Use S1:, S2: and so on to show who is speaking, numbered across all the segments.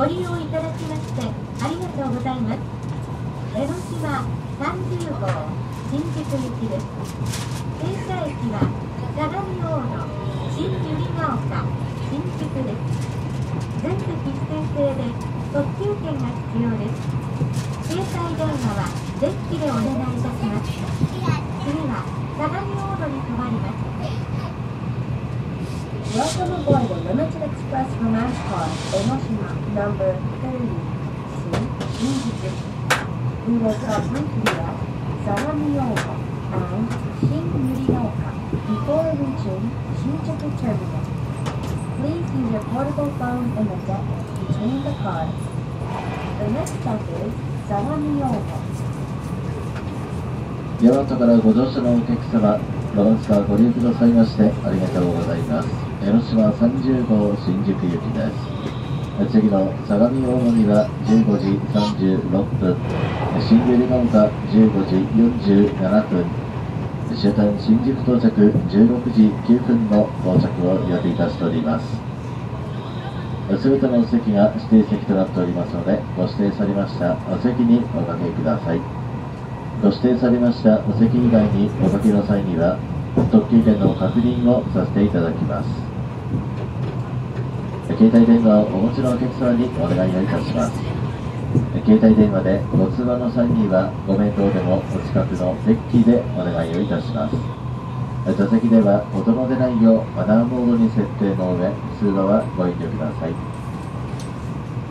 S1: ご利用いただきましてありがとうございます。江ノ島30号新宿行きです。停車駅は相模大野新百合ヶ丘新宿です。全席指定制で特急券が必要です。携帯電話はデッキでお願いいたします。次は相模大野に停まります。
S2: Welcome aboard the Limited Express Romance Car, Enoshima, number 30, C, Music. We will stop briefly at Saramioka and Shin-Yurioka before reaching Shinjuku Terminal. Please use your portable phone in the deck between the cars. The next stop is Saramioka.
S3: ヤマトからご乗車のお客様、バランスカーご利用くださいましてありがとうございます。江ノ島30号新宿行きです。次の相模大野には15時36分、新百合ヶ丘15時47分、終点新宿到着16時9分の到着を予定いたしております。すべてのお席が指定席となっておりますので、ご指定されましたお席におかけください。ご指定されましたお席以外におかけの際には特急券の確認をさせていただきます携帯電話をお持ちのお客様にお願いをいたします。携帯電話でご通話の際にはご面倒でもお近くのデッキでお願いをいたします。座席では音の出ないようマナーモードに設定の上通話はご遠慮ください。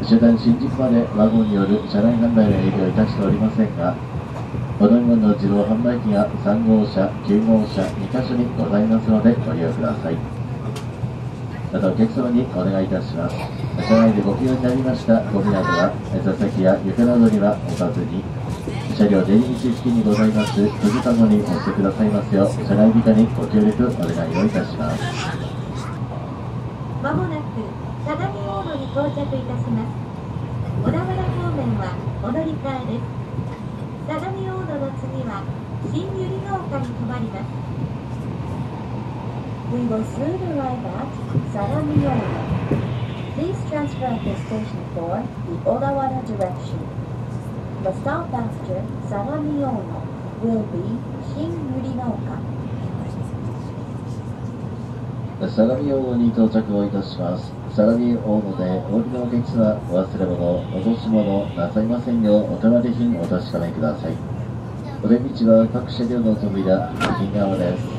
S3: 終点新宿までワゴンによる車内販売の営業いたしておりませんがこのような自動販売機が3号車、9号車、2カ所にございますのでご利用ください。またお客様にお願いいたします。車内でご不要になりました。ゴミなどは座席や床などには置かずに、車両出入り口付近にございます。閉じかごにおしてくださいますよう、車内美化にご協力お願いをいたします。
S1: まもなく相模大野に到着いたします。小田原方面はお乗り換えです。相模大野の次は新百合ヶ丘に停まります。
S2: We will soon arrive at Saramioka. Please transfer at the station for the Odawara direction. The stop after Saramiono will be Shin-Yurioka.
S3: 相模大野に到着をいたします。相模大野でお降りのお客様、お忘れ物、落とし物なさいませんよう、お手間品お確かめください。お出口は各車両の扉、右側です。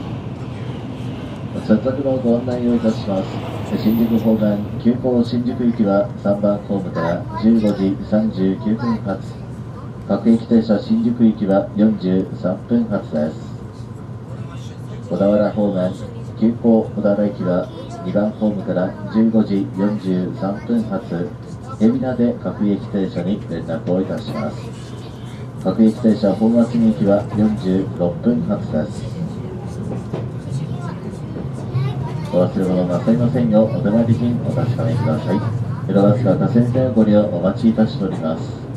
S3: 接続のご案内をいたします。新宿方面、急行新宿行きは3番ホームから15時39分発。各駅停車新宿行きは43分発です。小田原方面、急行小田原駅は2番ホームから15時43分発、海老名で各駅停車に連絡をいたします。各駅停車本町に行きは46分発です。お忘れ物なさいませんよう、お手間品お確かめください。色バスが河川線をご利用お待ちいたしております。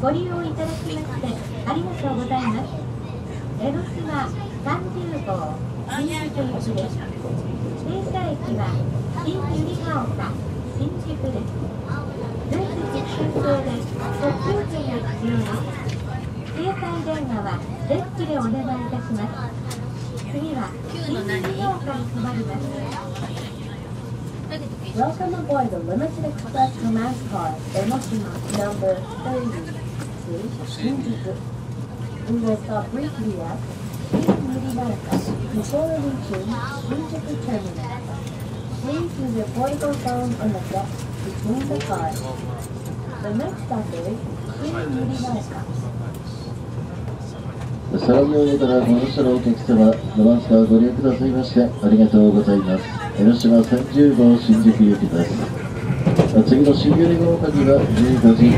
S1: ご利用いただきましてありがとうございます江ノ島30号新宿駅で。す停車駅は新百合ヶ丘新宿で。す全席通常で。特急券が必要で。す携帯電話はデッキで。お願いいたします次は新百合ヶ丘に止まります
S2: Welcome aboard the Limited Express Romance Car, Enoshima, number 30 to Shinjuku. We will stop briefly at Shin-Yurigaoka before reaching Shinjuku Terminal. Please use your portable phone on the deck between the cars. The next stop is Shin-Yurigaoka.
S3: 相模大からこの車のお客様、ロマンスカーご利用くださいましてありがとうございます。江ノ島30号新宿行きです。次の新百合ヶ丘には15時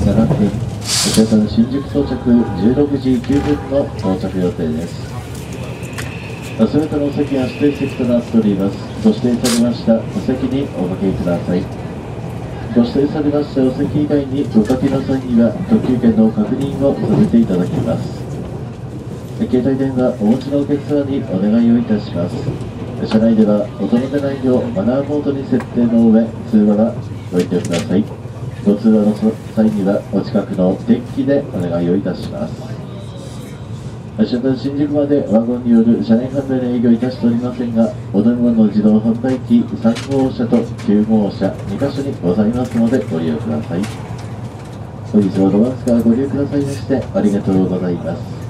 S3: 47分、皆さん新宿到着16時9分の到着予定です。すべてのお席が指定席となっております。ご指定されましたお席におかけください。ご指定されましたお席以外にごかけの際には特急券の確認をさせていただきます。携帯電話お持ちのお客様にお願いをいたします車内では音の出ないようマナーモードに設定の上通話はご遠慮ください。ご通話の際にはお近くのデッキでお願いをいたします。新新宿までワゴンによる車内販売の営業いたしておりませんがお飲み物自動販売機3号車と9号車2カ所にございますのでご利用ください。本日もロマンスカーご利用くださいましてありがとうございます。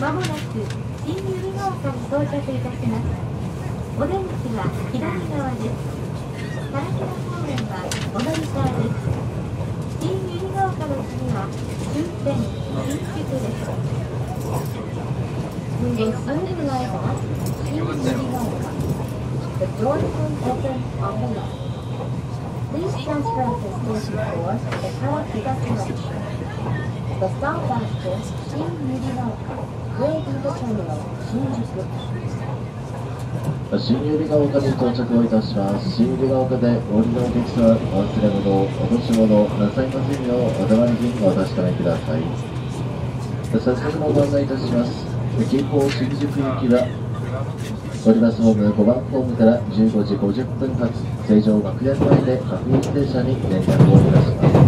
S1: まもなく新百合ヶ丘に到着いたします。お出口は左側です。唐木方面はお乗り換えです。新百合ヶ丘の次は終点新宿です。We will soon arrive at 新百合ヶ丘。The doors will open on the left. Please transfer at the station for the Kawakita connection. The stop after Shin Yurinaoka
S3: 新百合ヶ丘に到着をいたします新百合ヶ丘でお降りのお客様お忘れ物落とし物なさいませんようお手り金お確かめください早速のご案内いたします近郊新宿行きは降りますホーム5番ホームから15時50分発成城学園前で各駅停車に連絡をいたします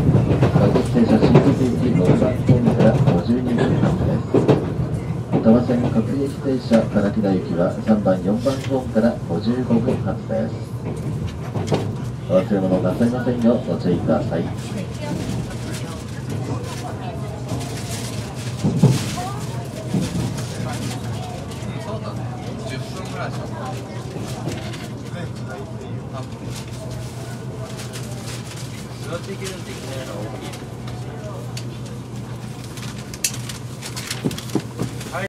S3: 各駅停車新宿行き6番ホームから52分発です多摩線各駅停車唐木田行きは3番4番ホームから55分発です。お忘れ物なさいませんよ。うご注意ください。
S4: 座っていけるんできなりの大きい